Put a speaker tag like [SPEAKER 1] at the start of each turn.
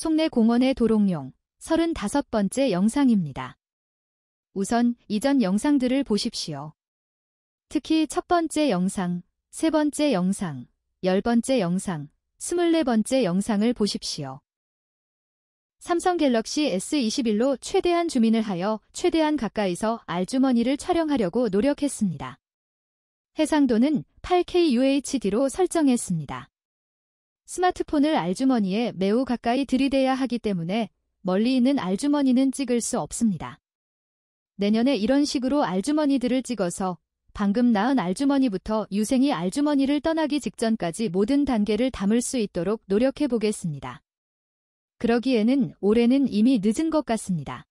[SPEAKER 1] 송내 공원의 도롱뇽 35번째 영상입니다. 우선 이전 영상들을 보십시오. 특히 첫 번째 영상, 세 번째 영상, 열 번째 영상, 스물네 번째 영상을 보십시오. 삼성 갤럭시 S21로 최대한 주민을 하여 최대한 가까이서 알주머니를 촬영하려고 노력했습니다. 해상도는 8K UHD로 설정했습니다. 스마트폰을 알주머니에 매우 가까이 들이대야 하기 때문에 멀리 있는 알주머니는 찍을 수 없습니다. 내년에 이런 식으로 알주머니들을 찍어서 방금 낳은 알주머니부터 유생이 알주머니를 떠나기 직전까지 모든 단계를 담을 수 있도록 노력해 보겠습니다. 그러기에는 올해는 이미 늦은 것 같습니다.